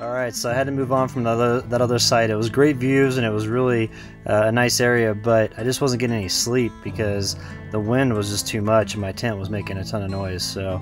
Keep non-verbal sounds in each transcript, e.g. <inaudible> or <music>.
All right, so I had to move on from other, that other site. It was great views and it was really uh, a nice area, but I just wasn't getting any sleep because the wind was just too much and my tent was making a ton of noise. So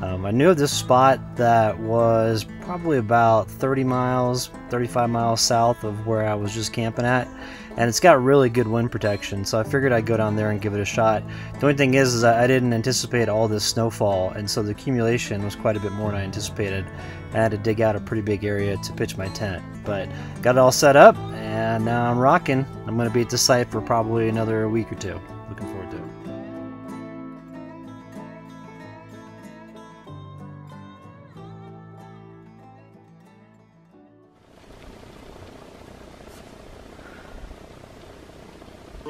um, I knew of this spot that was probably about 30 miles, 35 miles south of where I was just camping at and it's got really good wind protection so I figured I'd go down there and give it a shot. The only thing is, is I didn't anticipate all this snowfall and so the accumulation was quite a bit more than I anticipated. I had to dig out a pretty big area to pitch my tent but got it all set up and now I'm rocking. I'm going to be at the site for probably another week or two.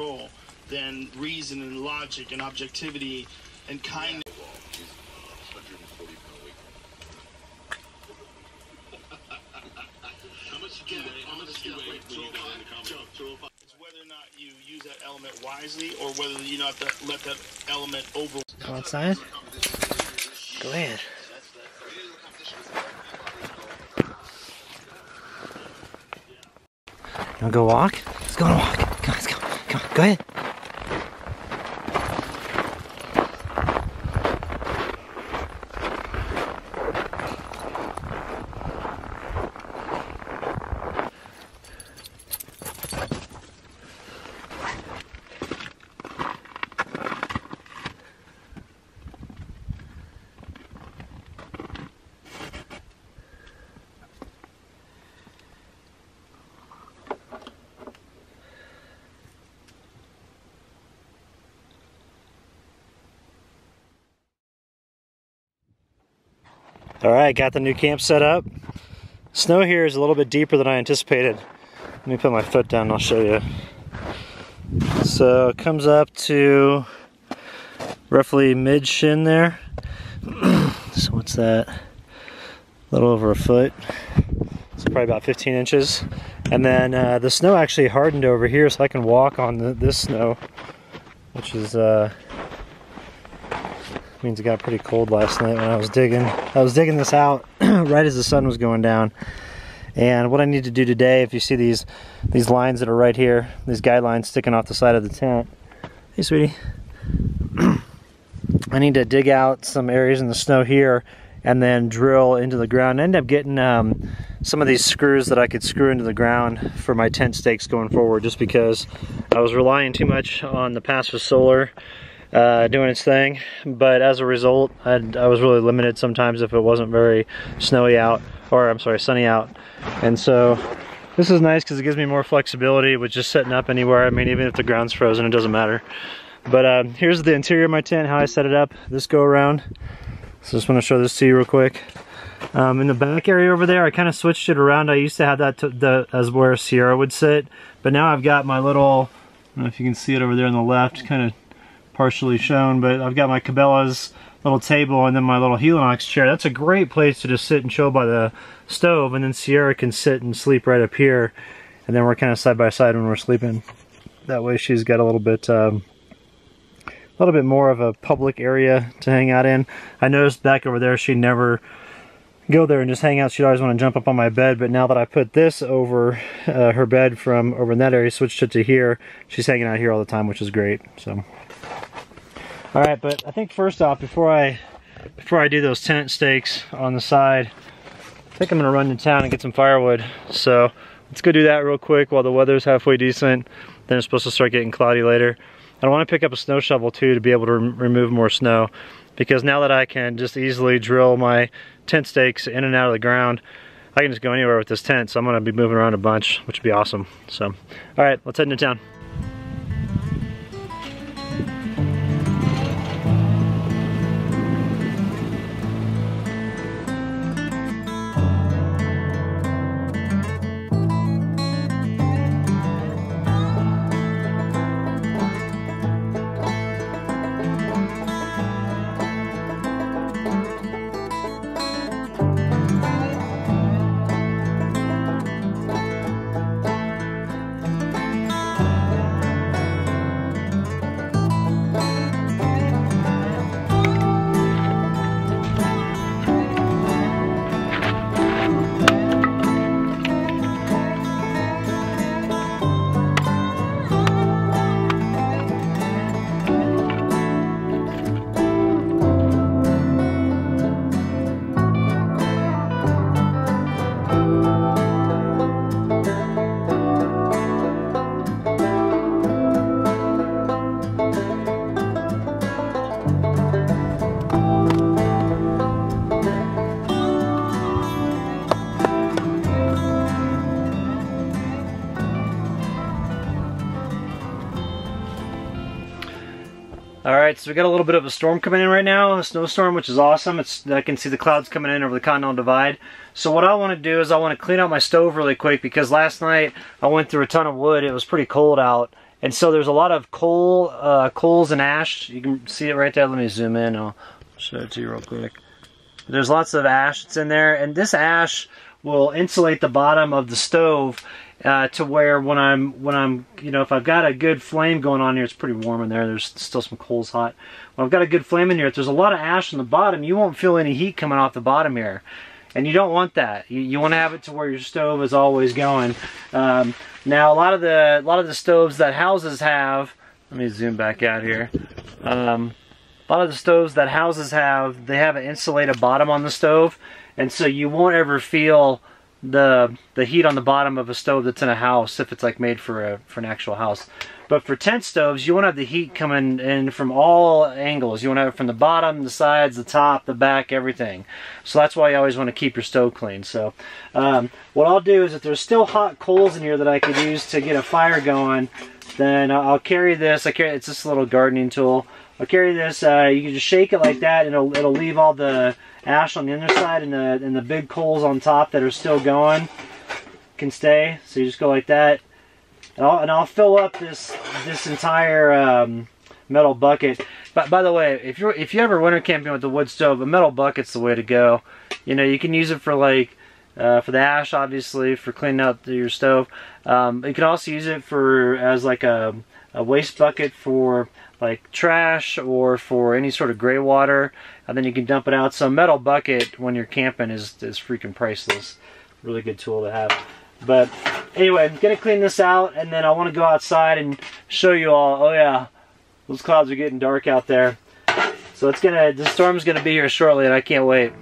Role than reason and logic and objectivity and kindness. <laughs> It's whether or not you use that element wisely or whether you not that, let that element over. Go outside? Go ahead. You wanna go walk? Let's go on a walk. Go ahead. All right, got the new camp set up. Snow here is a little bit deeper than I anticipated. Let me put my foot down and I'll show you. So it comes up to roughly mid shin there. <clears throat> so what's that? A little over a foot. So probably about 15 inches. And then uh, the snow actually hardened over here so I can walk on the, this snow, which is uh, means it got pretty cold last night when I was digging. I was digging this out <clears throat> right as the sun was going down. And what I need to do today, if you see these these lines that are right here, these guidelines sticking off the side of the tent. Hey, sweetie. <clears throat> I need to dig out some areas in the snow here and then drill into the ground. I end up getting um, some of these screws that I could screw into the ground for my tent stakes going forward just because I was relying too much on the passive solar uh, doing its thing. But as a result, I'd, I was really limited sometimes if it wasn't very snowy out, or I'm sorry, sunny out. And so this is nice because it gives me more flexibility with just setting up anywhere. I mean, even if the ground's frozen, it doesn't matter. But uh, here's the interior of my tent, how I set it up this go around. So just want to show this to you real quick. Um, in the back area over there, I kind of switched it around. I used to have that to, the, as where Sierra would sit, but now I've got my little, I don't know if you can see it over there on the left, kind of partially shown, but I've got my Cabela's little table and then my little Helinox chair. That's a great place to just sit and chill by the stove, and then Sierra can sit and sleep right up here, and then we're kind of side by side when we're sleeping. That way she's got a little bit um, a little bit more of a public area to hang out in. I noticed back over there she never go there and just hang out. She'd always want to jump up on my bed, but now that I put this over uh, her bed from over in that area, switched it to here, she's hanging out here all the time, which is great. So, all right, but I think first off, before I before I do those tent stakes on the side, I think I'm gonna run to town and get some firewood. So let's go do that real quick while the weather's halfway decent. Then it's supposed to start getting cloudy later. I want to pick up a snow shovel too to be able to remove more snow because now that I can just easily drill my tent stakes in and out of the ground, I can just go anywhere with this tent. So I'm to be moving around a bunch, which would be awesome. So, all right, let's head into town. All right, so we got a little bit of a storm coming in right now, a snowstorm, which is awesome. It's I can see the clouds coming in over the Continental Divide. So what I want to do is I want to clean out my stove really quick because last night I went through a ton of wood. It was pretty cold out. And so there's a lot of coal, uh, coals and ash. You can see it right there. Let me zoom in. I'll show it to you real quick. There's lots of ash that's in there. And this ash will insulate the bottom of the stove uh, to where when I'm when I'm you know if I've got a good flame going on here, it's pretty warm in there. There's still some coals hot. When I've got a good flame in here, if there's a lot of ash on the bottom, you won't feel any heat coming off the bottom here. And you don't want that. You, you want to have it to where your stove is always going. Um, now a lot of the a lot of the stoves that houses have. Let me zoom back out here. Um, a lot of the stoves that houses have, they have an insulated bottom on the stove, and so you won't ever feel the the heat on the bottom of a stove that's in a house if it's like made for a for an actual house. But for tent stoves, you want to have the heat coming in from all angles. You want to have it from the bottom, the sides, the top, the back, everything. So that's why you always want to keep your stove clean. So um, what I'll do is if there's still hot coals in here that I could use to get a fire going, then I'll carry this. I carry it's this little gardening tool. I'll carry this. Uh, you can just shake it like that, and it'll, it'll leave all the ash on the underside and the and the big coals on top that are still going can stay. So you just go like that, and I'll, and I'll fill up this this entire um, metal bucket. But by the way, if you're if you ever winter camping with a wood stove, a metal bucket's the way to go. You know, you can use it for like uh, for the ash, obviously, for cleaning out your stove. Um, you can also use it for as like a, a waste bucket for like trash or for any sort of gray water and then you can dump it out. So metal bucket when you're camping is, is freaking priceless. Really good tool to have. But anyway I'm gonna clean this out and then I want to go outside and show you all. Oh yeah. Those clouds are getting dark out there. So it's gonna the storm's gonna be here shortly and I can't wait